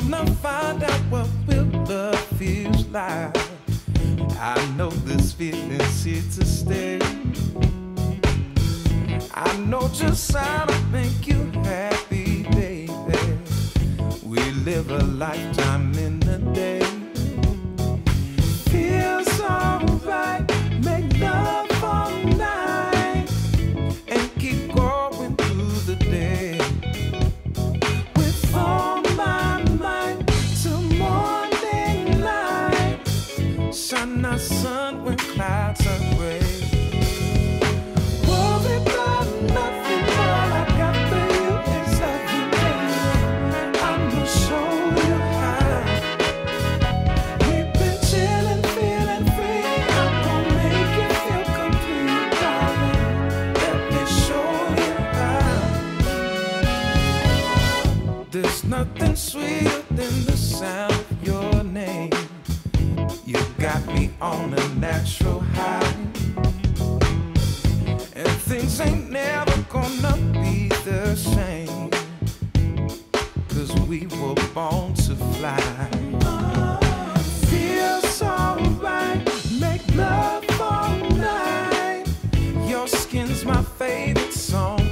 wanna find out what real love feels like. I know this feeling's here to stay. I know just how to make you happy, baby. We live a lifetime in a day. Feels alright, Let me show you how. There's nothing sweeter than the sound on a natural high. And things ain't never gonna be the same. Cause we were born to fly. Feels alright, make love all night. Your skin's my favorite song.